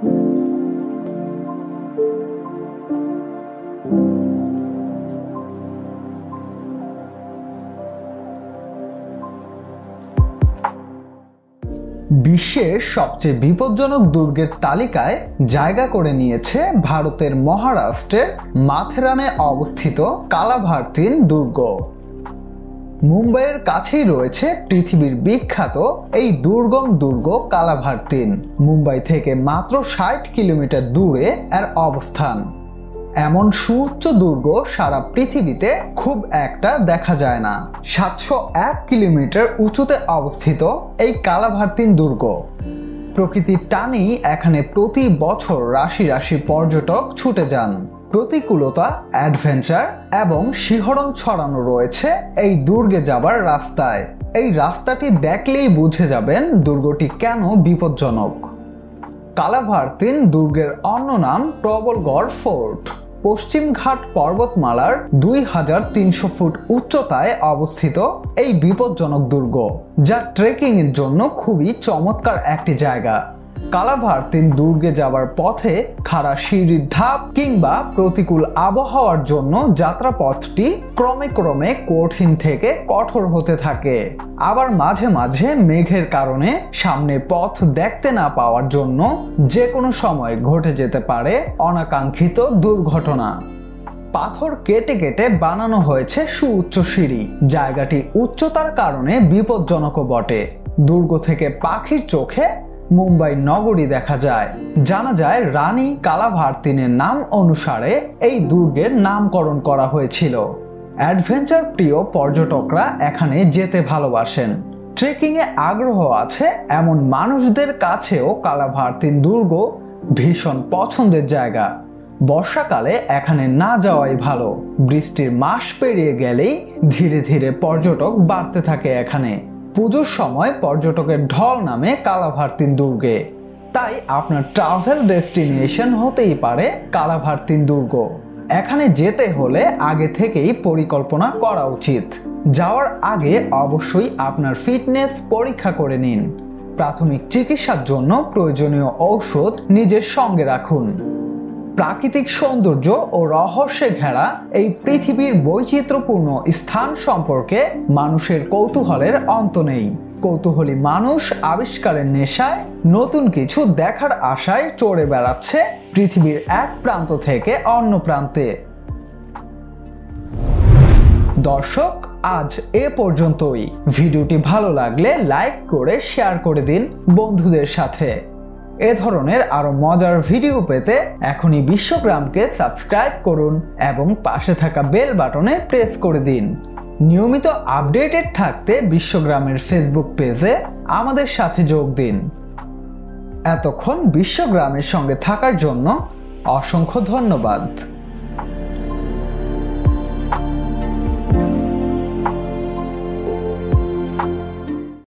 বিশ্বের সবচেয়ে বিপজ্জনক দুর্গের তালিকায় জায়গা করে নিয়েছে ভারতের মহারাষ্ট্রের মাথেরানে অবস্থিত কালাভার্তিন দুর্গ। মুম্বাইয়ের কাছেই রয়েছে পৃথিবীর বিখ্যাত এই দুর্গম দুর্গ কালাভারতিন মুম্বাই থেকে মাত্র ষাট কিলোমিটার দূরে এর অবস্থান। এমন সুউচ্চ দুর্গ সারা পৃথিবীতে খুব একটা দেখা যায় না। সাতশো এক কিলোমিটার উঁচুতে অবস্থিত এই কালাভারতিন দুর্গ। প্রকৃতির টানেই এখানে প্রতি বছর রাশি রাশি পর্যটক ছুটে যান। প্রতিকূলতা অ্যাডভেঞ্চার এবং শিহরণ ছড়ানো রয়েছে এই দুর্গে যাবার রাস্তায়। এই রাস্তাটি দেখলেই বুঝে যাবেন দুর্গটি কেন বিপজ্জনক। কালাভারতিন দুর্গের অন্য নাম প্রবলগড় ফোর্ট। পশ্চিমঘাট পর্বতমালার দুই হাজার তিনশো ফুট উচ্চতায় অবস্থিত এই বিপজ্জনক দুর্গ, যা ট্রেকিং এর জন্য খুবই চমৎকার একটি জায়গা। কালাভারতিন দুর্গে যাওয়ার পথে খাড়া সিঁড়ির ধাপ কিংবা প্রতিকূল আবহাওয়ার জন্য যাত্রাপথটি ক্রমে ক্রমে কঠিন থেকে কঠোর হতে থাকে। আবার মাঝে মাঝে মেঘের কারণে সামনে পথ দেখতে না পাওয়ার জন্য যে কোনো সময় ঘটে যেতে পারে অনাকাঙ্ক্ষিত দুর্ঘটনা। পাথর কেটে কেটে বানানো হয়েছে সুউচ্চ সিঁড়ি। জায়গাটি উচ্চতার কারণে বিপজ্জনকও বটে। দুর্গ থেকে পাখির চোখে মুম্বাই নগরী দেখা যায়। জানা যায়, রানী কালাভারতিনের নাম অনুসারে এই দুর্গের নামকরণ করা হয়েছিল। অ্যাডভেঞ্চার প্রিয় পর্যটকরা এখানে যেতে ভালোবাসেন। ট্রেকিংয়ে আগ্রহ আছে এমন মানুষদের কাছেও কালাভারতিন দুর্গ ভীষণ পছন্দের জায়গা। বর্ষাকালে এখানে না যাওয়াই ভালো। বৃষ্টির মাস পেরিয়ে গেলেই ধীরে ধীরে পর্যটক বাড়তে থাকে এখানে। পুজোর সময় পর্যটকের ঢল নামে কালাভারতিন দুর্গে। তাই আপনার ট্রাভেল ডেস্টিনেশন হতেই পারে কালাভারতিন দুর্গ। এখানে যেতে হলে আগে থেকেই পরিকল্পনা করা উচিত। যাওয়ার আগে অবশ্যই আপনার ফিটনেস পরীক্ষা করে নিন। প্রাথমিক চিকিৎসার জন্য প্রয়োজনীয় ঔষধ নিজের সঙ্গে রাখুন। প্রাকৃতিক সৌন্দর্য ও রহস্যে ঘেরা এই পৃথিবীর বৈচিত্র্যপূর্ণ স্থান সম্পর্কে মানুষের কৌতূহলের অন্ত নেই। কৌতূহলী মানুষ আবিষ্কারের নেশায় নতুন কিছু দেখার আশায় চড়ে বেড়াচ্ছে পৃথিবীর এক প্রান্ত থেকে অন্য প্রান্তে। দর্শক, আজ এ পর্যন্তই। ভিডিওটি ভালো লাগলে লাইক করে, শেয়ার করে দিন বন্ধুদের সাথে। এ ধরনের আরও মজার ভিডিও পেতে এখনই বিশ্বগ্রামকে সাবস্ক্রাইব করুন এবং পাশে থাকা বেল বাটনে প্রেস করে দিন। নিয়মিত আপডেটেড থাকতে বিশ্বগ্রামের ফেসবুক পেজে আমাদের সাথে যোগ দিন। এতক্ষণ বিশ্বগ্রামের সঙ্গে থাকার জন্য অসংখ্য ধন্যবাদ।